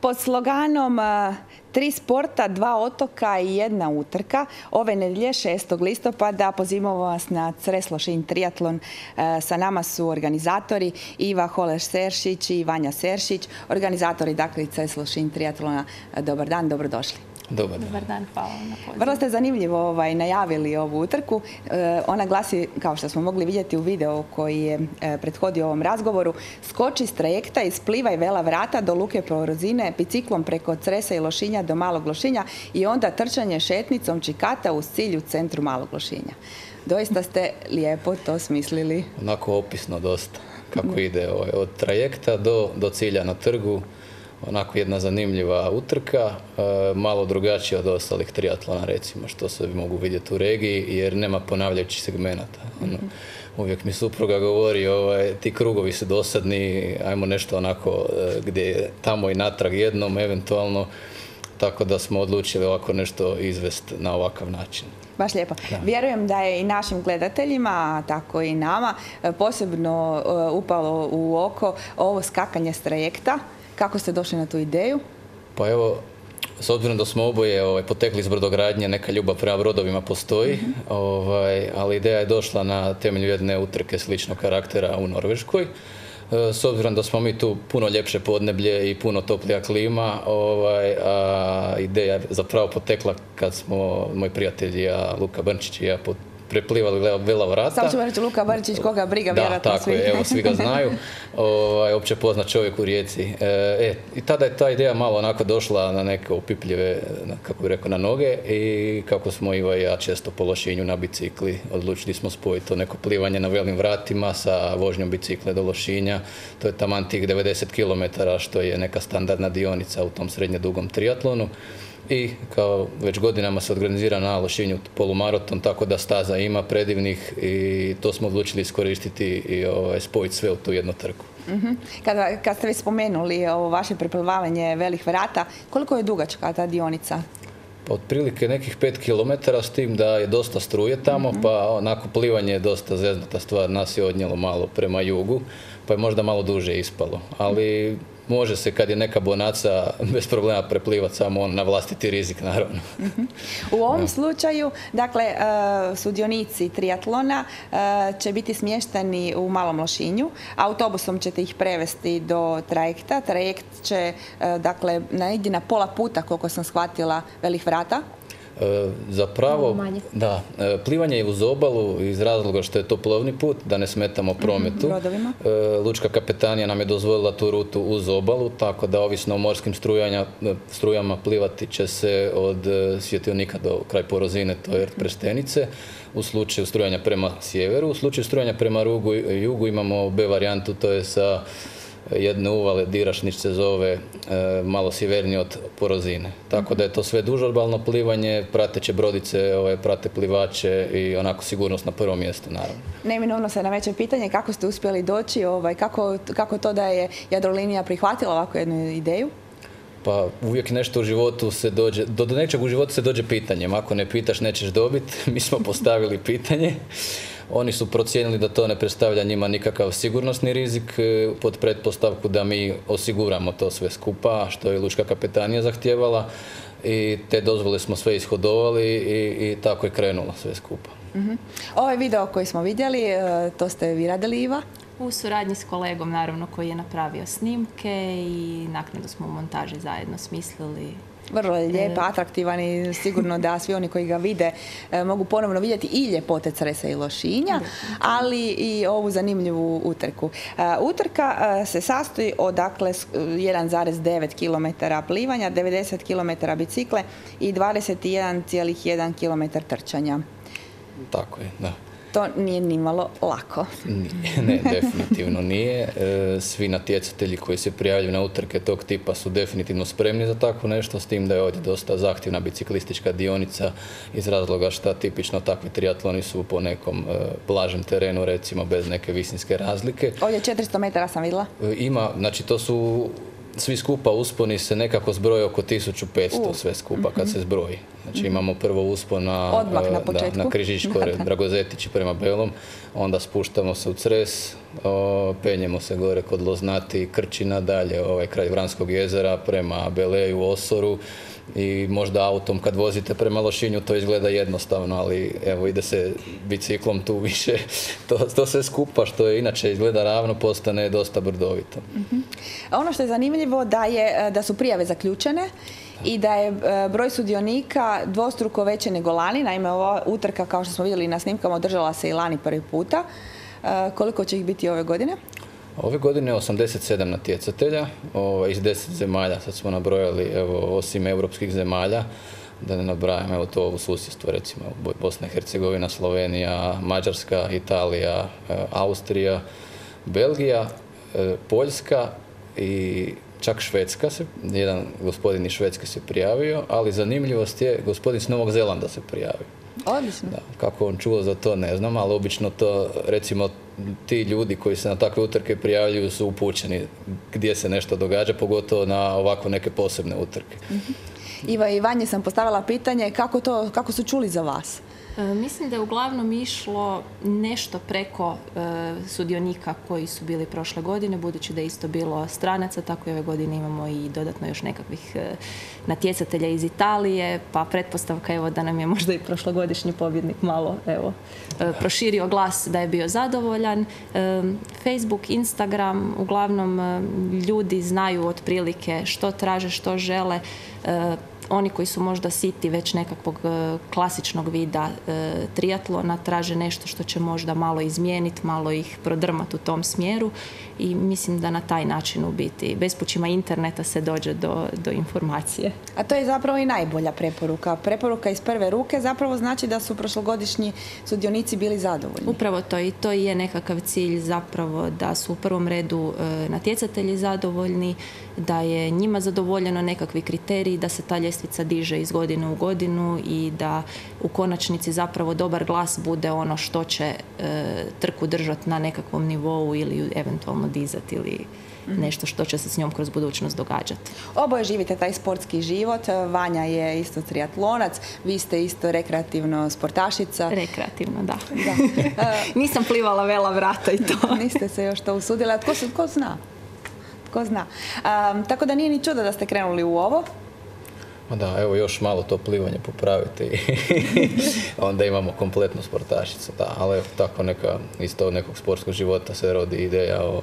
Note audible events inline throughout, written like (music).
Pod sloganom Tri sporta, dva otoka i jedna utrka. Ove nedjelje 6. listopada pozivamo vas na Creslošin triatlon. Sa nama su organizatori Iva Holeš-Seršić i Vanja Seršić. Organizatori dakle Creslošin triatlona. Dobar dan, dobrodošli. Dobar dan. hvala na Vrlo ste zanimljivo ovaj, najavili ovu utrku. E, ona glasi, kao što smo mogli vidjeti u videu koji je e, prethodio ovom razgovoru, skoči s trajekta iz Pliva i Vela vrata do Luke Porozine, biciklom preko Cresa i Lošinja do Malog Lošinja i onda trčanje šetnicom Čikata u cilju centru Malog Lošinja. Doista ste lijepo to smislili. Onako opisno dosta. Kako ide ovaj, od trajekta do, do cilja na trgu onako jedna zanimljiva utrka, e, malo drugačija od ostalih triatlona recimo što se mogu vidjeti u regiji jer nema ponavljajućih segmenata. Ono, mhm. uvijek mi supruga govori ovaj, ti krugovi su dosadni, ajmo nešto onako e, gdje je tamo i natrag jednom eventualno, tako da smo odlučili ovako nešto izvesti na ovakav način. Baš lijepo. Vjerujem da je i našim gledateljima, a tako i nama, e, posebno upalo u oko ovo skakanje s trajekta kako ste došli na tu ideju? Pa evo, s obzirom da smo oboje ovaj, potekli iz brodogradnje, neka ljubav prema brodovima postoji, mhm. ovaj, ali ideja je došla na temelju jedne utrke sličnog karaktera u Norveškoj. E, s obzirom da smo mi tu puno ljepše podneblje i puno toplija klima, ovaj, a ideja je zapravo potekla kad smo moj prijatelj ja, Luka Brnčić i ja preplivali Vela vrata. Samo ćemo reći Luka Barčić, koga briga da, vjerojatno tako je, evo svi ga (laughs) znaju. Ovaj, opće poznat čovjek u Rijeci. E, e, I tada je ta ideja malo onako došla na neke opipljive, kako bih rekao, na noge i kako smo Iva i ja često po Lošinju na bicikli odlučili smo spojiti to neko plivanje na velim vratima sa vožnjom bicikle do Lošinja. To je taman tih 90 km što je neka standardna dionica u tom srednje dugom triatlonu i kao već godinama se organizira na Lošinju polumaraton, tako da staza ima predivnih i to smo odlučili iskoristiti i ovaj, spojiti sve u tu jednu trku. Mhm. Kada, kad ste već spomenuli ovo vaše preplivavanje velih vrata, koliko je dugačka ta dionica? Pa otprilike nekih 5 km s tim da je dosta struje tamo, mhm. pa onako plivanje je dosta zeznata stvar, nas je odnijelo malo prema jugu, pa je možda malo duže ispalo, ali može se kad je neka bonaca (laughs) bez problema preplivati samo on na vlastiti rizik naravno. Mhm. U ovom slučaju, dakle, e, sudionici triatlona e, će biti smješteni u Malom Lošinju. Autobusom ćete ih prevesti do trajekta. Trajekt će, e, dakle, negdje na pola puta, koliko sam shvatila, velih vrata E, zapravo, da, e, plivanje je uz obalu iz razloga što je to plovni put, da ne smetamo mhm, prometu. E, Lučka kapetanija nam je dozvolila tu rutu uz obalu, tako da ovisno o morskim strujama plivati će se od svjetionika do kraj porozine, to je prestenice, u slučaju strujanja prema sjeveru. U slučaju strujanja prema rugu, jugu imamo B varijantu, to je sa jedne uvale Dirašnić se zove e, malo sjevernije od Porozine. Tako da je to sve dužorbalno plivanje, prateće brodice, ovaj, prate plivače i onako sigurnost na prvom mjestu naravno. Neminovno se veće pitanje kako ste uspjeli doći, ovaj, kako, kako to da je Jadrolinija prihvatila ovakvu jednu ideju? Pa uvijek nešto u životu se dođe, do, do nečeg u životu se dođe pitanjem. Ako ne pitaš, nećeš dobiti. (laughs) Mi smo postavili pitanje. Oni su procijenili da to ne predstavlja njima nikakav sigurnosni rizik e, pod pretpostavku da mi osiguramo to sve skupa, što je Lučka kapetanija zahtijevala i te dozvole smo sve ishodovali i, i tako je krenulo sve skupa. uh Ovaj video koji smo vidjeli, e, to ste vi radili Iva? U suradnji s kolegom naravno koji je napravio snimke i naknadno smo u montaži zajedno smislili vrlo je lijep, e. atraktivan i sigurno da svi oni koji ga vide e, mogu ponovno vidjeti i ljepote Cresa i Lošinja, ali i ovu zanimljivu utrku. E, utrka se sastoji od dakle 1,9 km plivanja, 90 km bicikle i 21,1 km trčanja. Tako je, da to nije nimalo lako. ne, definitivno nije. E, svi natjecatelji koji se prijavljuju na utrke tog tipa su definitivno spremni za tako nešto, s tim da je ovdje dosta zahtjevna biciklistička dionica iz razloga što tipično takvi triatloni su po nekom blažem terenu, recimo bez neke visinske razlike. Ovdje 400 metara sam vidjela. E, ima, znači to su svi skupa usponi se nekako zbroje oko 1500 sve skupa kad mhm. se zbroji. Znači imamo prvo uspon na, na, na Križičkore, (laughs) Dragozetići prema Belom, onda spuštamo se u Cres, penjemo se gore kod Loznati, Krčina dalje, ovaj kraj Vranskog jezera prema Beleju, Osoru, i možda autom kad vozite prema Lošinju to izgleda jednostavno, ali evo ide se biciklom tu (laughs) više, to, to sve skupa što je inače izgleda ravno postane dosta brdovito. uh Ono što je zanimljivo da, je, da su prijave zaključene i da je e, broj sudionika dvostruko veće nego lani. Naime, ova utrka, kao što smo vidjeli na snimkama, održala se i lani prvi puta. Koliko će ih biti ove godine? Ove godine 87 natjecatelja iz 10 zemalja, sad smo nabrojali osim europskih zemalja, da ne nabrajam, evo to u susjedstvu recimo Bosna i Hercegovina, Slovenija, Mađarska, Italija, e, Austrija, Belgija, e, Poljska i čak Švedska se, jedan gospodin iz Švedske se prijavio, ali zanimljivost je gospodin s Novog Zelanda se prijavio. Odlično. Da, kako on čuo za to ne znam, ali obično to, recimo, ti ljudi koji se na takve utrke prijavljuju su upućeni gdje se nešto događa, pogotovo na ovako neke posebne utrke. Mhm. Iva i Vanje sam postavila pitanje kako, to, kako su čuli za vas? E, mislim da je uglavnom išlo nešto preko e, sudionika koji su bili prošle godine, budući da je isto bilo stranaca, tako i ove godine imamo i dodatno još nekakvih e, natjecatelja iz Italije, pa pretpostavka evo da nam je možda i prošlogodišnji pobjednik malo evo, proširio glas da je bio zadovoljan. Facebook, Instagram, uglavnom ljudi znaju otprilike što traže, što žele oni koji su možda siti već nekakvog e, klasičnog vida e, triatlona traže nešto što će možda malo izmijeniti, malo ih prodrmati u tom smjeru i mislim da na taj način u biti bespućima interneta se dođe do, do informacije. A to je zapravo i najbolja preporuka. Preporuka iz prve ruke zapravo znači da su prošlogodišnji sudionici bili zadovoljni. Upravo to i to je nekakav cilj zapravo da su u prvom redu e, natjecatelji zadovoljni, da je njima zadovoljeno nekakvi kriteriji, da se ta ljestvica diže iz godine u godinu i da u konačnici zapravo dobar glas bude ono što će e, trku držati na nekakvom nivou ili eventualno dizati ili mhm. nešto što će se s njom kroz budućnost događati. Oboje živite taj sportski život. Vanja je isto triatlonac, vi ste isto rekreativno sportašica. Rekreativno, da. (laughs) Nisam plivala vela vrata i to. (laughs) Niste se još to usudila. Tko, tko zna? Tko zna. tako da nije ni čudo da ste krenuli u ovo. Da, evo još malo to plivanje popraviti (laughs) onda imamo kompletnu sportašicu. Da, ali tako neka, iz tog nekog sportskog života se rodi ideja o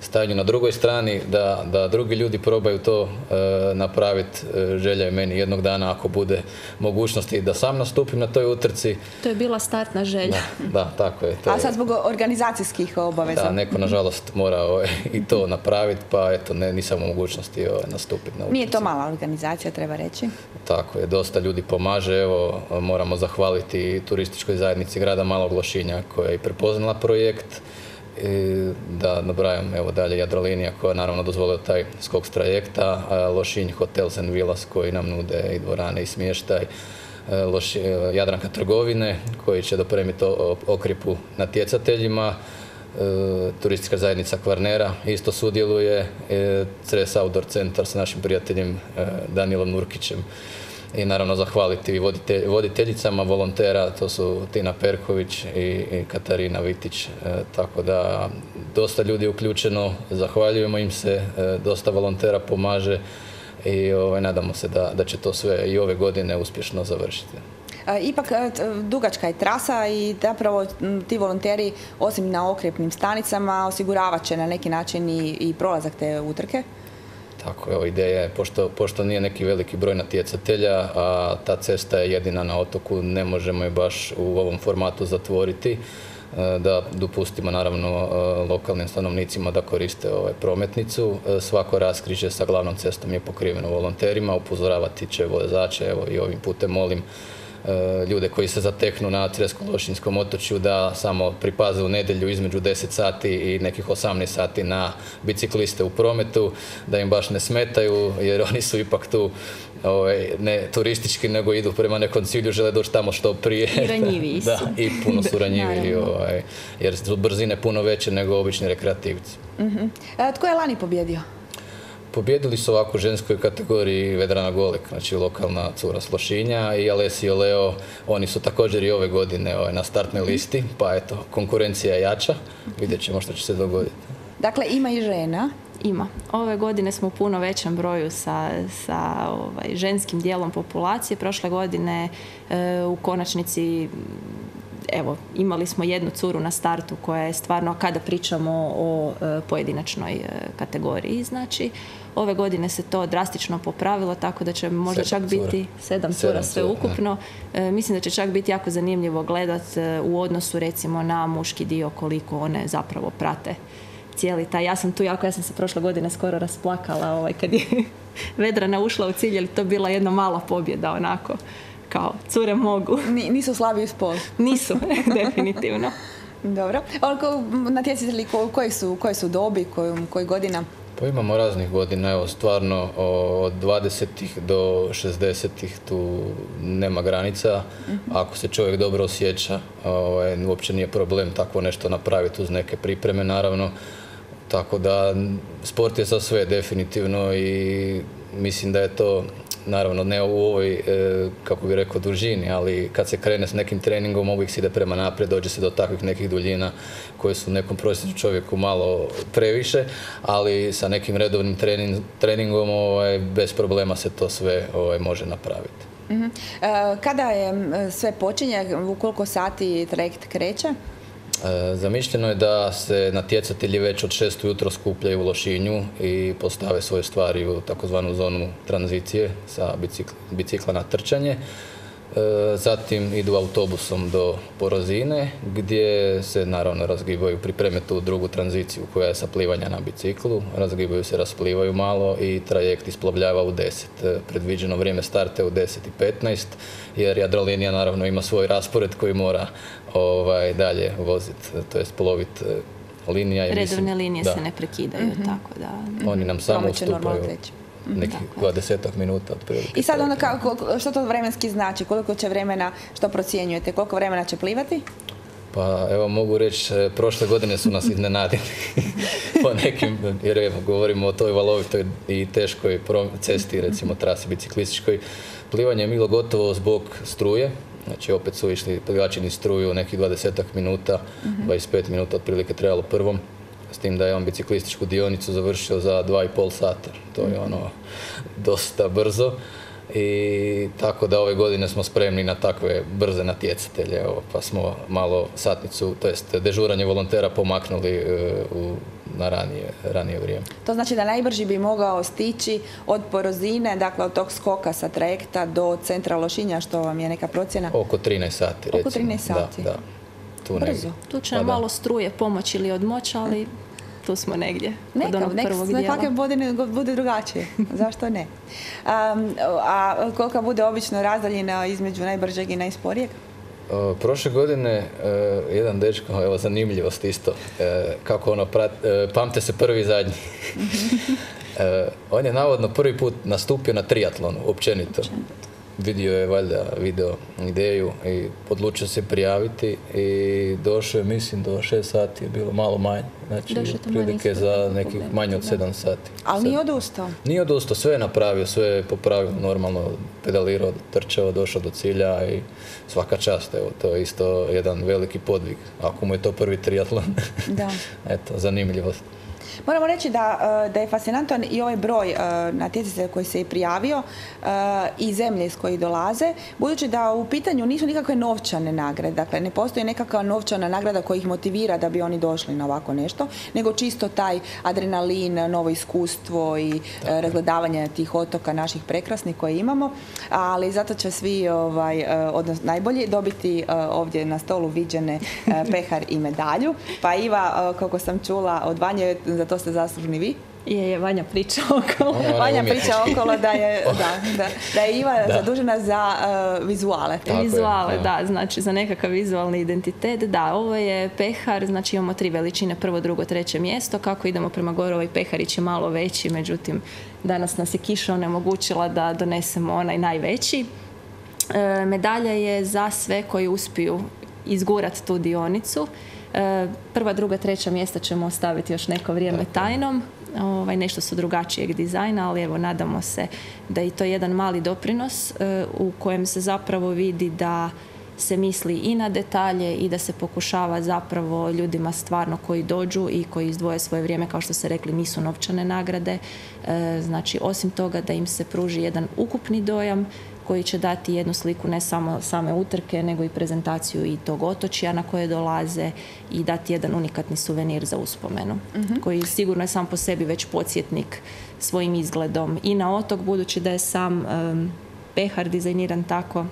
stanju na drugoj strani, da, da drugi ljudi probaju to e, napraviti. E, želja je meni jednog dana ako bude mogućnosti da sam nastupim na toj utrci. To je bila startna želja. Da, tako je. To A sad zbog organizacijskih obaveza? Da, neko nažalost mora ovaj, i to napraviti, pa eto, ne, nisam u mogućnosti ovaj, nastupiti na utrci. Nije to mala organizacija, treba reći. Tako je, dosta ljudi pomaže. Evo, moramo zahvaliti turističkoj zajednici grada Malog Lošinja koja je i prepoznala projekt da nabrajam evo dalje Jadrolinija koja naravno dozvolila taj skok s trajekta, Lošinj Hotels and Villas koji nam nude i dvorane i smještaj, Loši, Jadranka trgovine koji će dopremiti okripu natjecateljima, turistička zajednica Kvarnera isto sudjeluje, Cres Outdoor centar sa našim prijateljem Danielom Nurkićem i naravno zahvaliti voditeljicama volontera, to su Tina Perković i, Katarina Vitić, e, tako da dosta ljudi je uključeno, zahvaljujemo im se, e, dosta volontera pomaže i ovaj, nadamo se da, će to sve i ove godine uspješno završiti. Ipak e, dugačka je trasa i zapravo ti volonteri osim na okrepnim stanicama osiguravat će na neki način i prolazak te utrke. Tako je, ideja je, pošto, pošto nije neki veliki broj natjecatelja, a ta cesta je jedina na otoku, ne možemo je baš u ovom formatu zatvoriti, e, da dopustimo naravno e, lokalnim stanovnicima da koriste ovaj prometnicu. E, svako raskrižje sa glavnom cestom je pokriveno volonterima, upozoravati će vozače, evo i ovim putem molim ljude koji se zateknu na Cresko-Lošinskom otočju da samo pripaze u nedjelju između 10 sati i nekih 18 sati na bicikliste u prometu, da im baš ne smetaju jer oni su ipak tu ovaj, ne turistički nego idu prema nekom cilju, žele doći tamo što prije. I ranjiviji (laughs) Da, i puno su ranjiviji ovaj, jer su brzine puno veće nego obični rekreativci. uh Tko je lani pobjedio? Pobjedili su ovako u ženskoj kategoriji Vedrana Golek, znači lokalna cura Slošinja i Alessio Leo, oni su također i ove godine ovaj, na startnoj listi, pa eto, konkurencija je jača, vidjet ćemo što će se dogoditi. Dakle, ima i žena. Ima. Ove godine smo u puno većem broju sa, sa ovaj, ženskim dijelom populacije. Prošle godine e, u konačnici evo, imali smo jednu curu na startu koja je stvarno, kada pričamo o e, pojedinačnoj e, kategoriji, znači, ove godine se to drastično popravilo, tako da će možda čak biti sedam cura sve ukupno. E, mislim da će čak biti jako zanimljivo gledat u odnosu recimo na muški dio koliko one zapravo prate cijeli taj. Ja sam tu jako, ja sam se prošle godine skoro rasplakala ovaj, kad je (laughs) Vedrana ušla u cilj, jer to bila jedna mala pobjeda onako kao cure mogu. (laughs) nisu slabiji spol. (laughs) Nisu, (laughs) definitivno. Dobro. Natjecatelji koje su, koje su dobi, koji godina? Pa imamo raznih godina, evo stvarno od 20 do 60 tu nema granica. Mhm. Ako se čovjek dobro osjeća, ovaj, uopće nije problem takvo nešto napraviti uz neke pripreme naravno. Tako da sport je za sve definitivno i mislim da je to naravno ne u ovoj, e, kako bi rekao, dužini, ali kad se krene s nekim treningom uvijek se ide prema naprijed, dođe se do takvih nekih duljina koje su nekom prosječnom čovjeku malo previše, ali sa nekim redovnim treningom ovaj, bez problema se to sve ovaj, može napraviti. Mhm. E, kada je sve počinje, u koliko sati trajekt kreće? E, zamišljeno je da se natjecatelji već od šest ujutro skupljaju u Lošinju i postave svoje stvari u takozvanu zonu tranzicije sa bicikla na trčanje. E, zatim idu autobusom do Porozine gdje se naravno razgibaju, pripreme tu drugu tranziciju koja je sa plivanja na biciklu. Razgibaju se, rasplivaju malo i trajekt isplovljava u 10. E, predviđeno vrijeme starte u 10 i 15 jer Jadrolinija naravno ima svoj raspored koji mora ovaj, dalje voziti, to jest plovit e, linija. Redovne linije se ne prekidaju, mhm. tako da... Oni nam samo ustupaju nekih 20 minuta otprilike. I sad onda kako, što to vremenski znači? Koliko će vremena, što procjenjujete? Koliko vremena će plivati? Pa evo mogu reći, e, prošle godine su nas (laughs) iznenadili (laughs) po nekim, jer evo govorimo o toj valovitoj i teškoj cesti, recimo trasi biciklističkoj. Plivanje je bilo gotovo zbog struje, znači opet su išli plivači ni struju nekih 20 minuta, 25 minuta otprilike trebalo prvom s tim da je on biciklističku dionicu završio za dva i pol sata. To je ono dosta brzo i tako da ove godine smo spremni na takve brze natjecatelje, pa smo malo satnicu, to jest dežuranje volontera pomaknuli e, u, na ranije, ranije vrijeme. To znači da najbrži bi mogao stići od Porozine, dakle od tog skoka sa trajekta do centra Lošinja, što vam je neka procjena? Oko 13 sati, recimo. Oko 13 sati. Da, da tu Brzo. Tu će pa malo struje pomoći ili odmoć, ali tu smo negdje. Neka, nek svake godine bude drugačije. (laughs) Zašto ne? a kolika bude obično razdaljina između najbržeg i najsporijeg? prošle godine e, jedan dečko, evo zanimljivost isto, e, kako ono, e, pamte se prvi i zadnji. Mhm. (laughs) on je navodno prvi put nastupio na triatlonu, općenito vidio je valjda video ideju i odlučio se prijaviti i došao je mislim do 6 sati je bilo malo manje. Znači prilike za nekih manje od 7 sati. Ali nije odustao? Nije odustao, sve je napravio, sve je popravio normalno, pedalirao, trčao, došao do cilja i svaka čast, evo, to je isto jedan veliki podvig. Ako mu je to prvi triatlon, da. (laughs) eto, zanimljivost. Moramo reći da, e, da je fascinantan i ovaj broj e, natjecatelja koji se je prijavio e, i zemlje iz kojih dolaze, budući da u pitanju nisu nikakve novčane nagrade. Dakle, ne postoji nekakva novčana nagrada koja ih motivira da bi oni došli na ovako nešto, nego čisto taj adrenalin, novo iskustvo i razgledavanje tih otoka naših prekrasnih koje imamo, ali zato će svi, ovaj, odnosno najbolji, dobiti ovdje na stolu viđene pehar i medalju. Pa Iva, kako sam čula od Vanje, za to ste zaslužni vi. Je, je, Vanja priča (laughs) okolo. Vanja priča okolo da je, (laughs) da, da, da je Iva zadužena za uh, vizuale. vizuale, da, znači za nekakav vizualni identitet. Da, ovo je pehar, znači imamo tri veličine, prvo, drugo, treće mjesto. Kako idemo prema gore, ovaj peharić je malo veći, međutim, danas nas je kiša onemogućila da donesemo onaj najveći. E, medalja je za sve koji uspiju izgurati tu dionicu. E, prva, druga, treća mjesta ćemo ostaviti još neko vrijeme tajnom ovaj, nešto su drugačijeg dizajna, ali evo nadamo se da je to jedan mali doprinos e, u kojem se zapravo vidi da se misli i na detalje i da se pokušava zapravo ljudima stvarno koji dođu i koji izdvoje svoje vrijeme, kao što ste rekli, nisu novčane nagrade. E, znači, osim toga da im se pruži jedan ukupni dojam koji će dati jednu sliku ne samo same utrke, nego i prezentaciju i tog otočja na koje dolaze i dati jedan unikatni suvenir za uspomenu, mhm. koji sigurno je sam po sebi već podsjetnik svojim izgledom i na otok, budući da je sam pehar dizajniran tako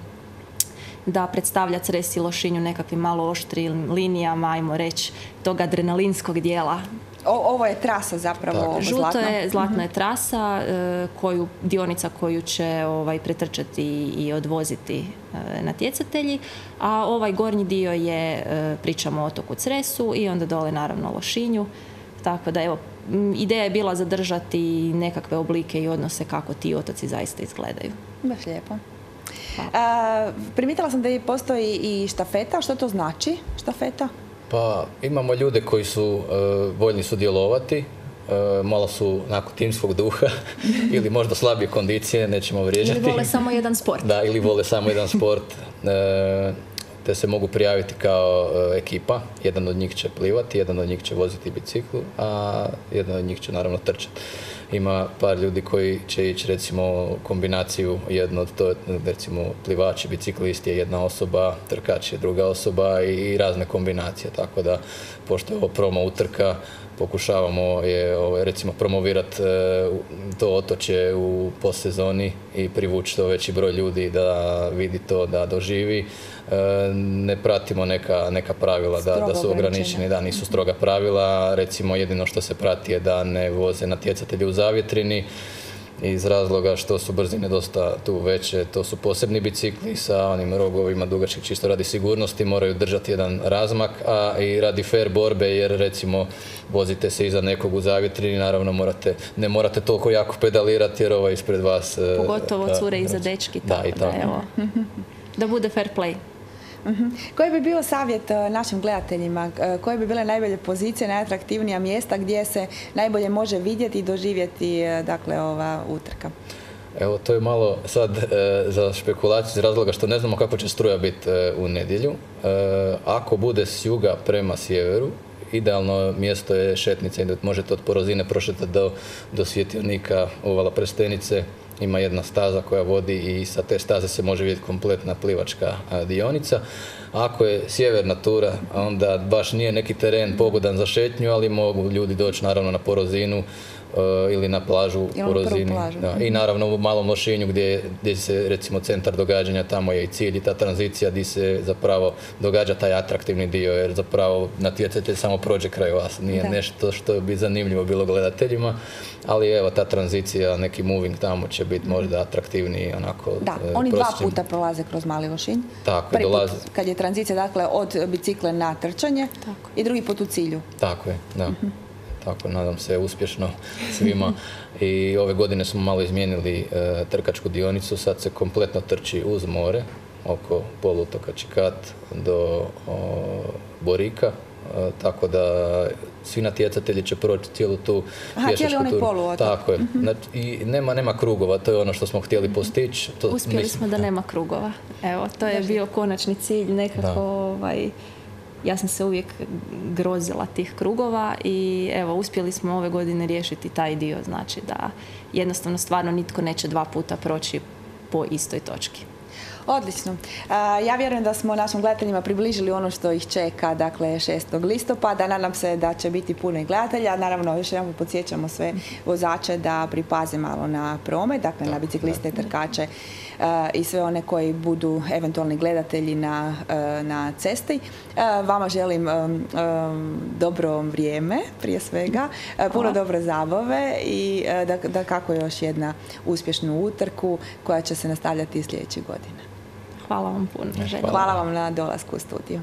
da predstavlja Cres i Lošinju nekakvim malo oštrim linijama, ajmo reći, tog adrenalinskog dijela ovo je trasa zapravo Žuto je, zlatna je mhm. trasa e, koju, dionica koju će ovaj, pretrčati i odvoziti e, natjecatelji, a ovaj gornji dio je, e, pričamo o otoku Cresu i onda dole naravno Lošinju. Tako da evo, ideja je bila zadržati nekakve oblike i odnose kako ti otoci zaista izgledaju. Baš lijepo. primitila sam da postoji i štafeta. Što to znači, štafeta? Pa imamo ljude koji su uh, voljni sudjelovati, uh, malo su nakon timskog duha (laughs) ili možda slabije kondicije, nećemo vrijeđati. Ili vole samo jedan sport. Da, ili vole samo jedan sport. Uh, te se mogu prijaviti kao ekipa. Jedan od njih će plivati, jedan od njih će voziti biciklu, a jedan od njih će naravno trčati ima par ljudi koji će ići recimo kombinaciju jedno od to, recimo plivač i biciklist je jedna osoba, trkač je druga osoba i razne kombinacije, tako da pošto je ovo promo utrka, pokušavamo je ovaj, recimo promovirati e, to otoče u postsezoni i privući što veći broj ljudi da vidi to, da doživi. E, ne pratimo neka, neka pravila da, da su ograničeni, da nisu stroga pravila. Recimo jedino što se prati je da ne voze natjecatelji u zavjetrini iz razloga što su brzine dosta tu veće, to su posebni bicikli sa onim rogovima dugačkih čisto radi sigurnosti, moraju držati jedan razmak, a i radi fair borbe jer recimo vozite se iza nekog u zavjetrini, naravno morate, ne morate toliko jako pedalirati jer ovaj ispred vas... E, Pogotovo cure iza dečki, da, i tako. Da, (laughs) da bude fair play. Mhm. Koji bi bio savjet e, našim gledateljima? E, koje bi bile najbolje pozicije, najatraktivnija mjesta gdje se najbolje može vidjeti i doživjeti e, dakle, ova utrka? Evo, to je malo sad za špekulaciju iz razloga što ne znamo kako će struja biti u nedjelju. ako bude s juga prema sjeveru, idealno mjesto je šetnica i možete od porozine prošetati do, do svjetionika uvala prestenice ima jedna staza koja vodi i sa te staze se može vidjeti kompletna plivačka dionica. Ako je sjeverna tura, onda baš nije neki teren pogodan za šetnju, ali mogu ljudi doći naravno na porozinu, ili na plažu u Rozini. I naravno u malom Lošinju gdje, gdje se recimo centar događanja, tamo je i cilj i ta tranzicija gdje se zapravo događa taj atraktivni dio jer zapravo natjecatelj samo prođe kraj vas. Nije nešto što bi zanimljivo bilo gledateljima, ali evo ta tranzicija, neki moving tamo će biti možda atraktivniji onako. Da, e, oni dva puta prolaze kroz Mali Lošinj. Tako, dolaze. kad je tranzicija dakle od bicikle na trčanje i drugi put u cilju. Tako je, da. Mhm tako nadam se uspješno svima. I ove godine smo malo izmijenili e, trkačku dionicu, sad se kompletno trči uz more, oko polutoka Čikat do Borika, e, tako da svi natjecatelji će proći cijelu tu Aha, cijeli onaj poluotok. Tako je. Mhm. Znači, I nema, nema krugova, to je ono što smo htjeli postići. Uspjeli smo da nema krugova. Evo, to je bio konačni cilj nekako ovaj, ja sam se uvijek grozila tih krugova i evo uspjeli smo ove godine riješiti taj dio znači da jednostavno stvarno nitko neće dva puta proći po istoj točki. Odlično. Ja vjerujem da smo našim gledateljima približili ono što ih čeka, dakle 6. listopada. Nadam se da će biti puno i gledatelja. Naravno, još jednom podsjećamo sve vozače da pripaze malo na promet, dakle na bicikliste, trkače i sve one koji budu eventualni gledatelji na, na cesti. Vama želim dobro vrijeme, prije svega, puno dobre zabave i da, da kako još jedna uspješnu utrku koja će se nastavljati sljedeće godine. Hvala vam puno. Hvala vam na dolasku u studiju.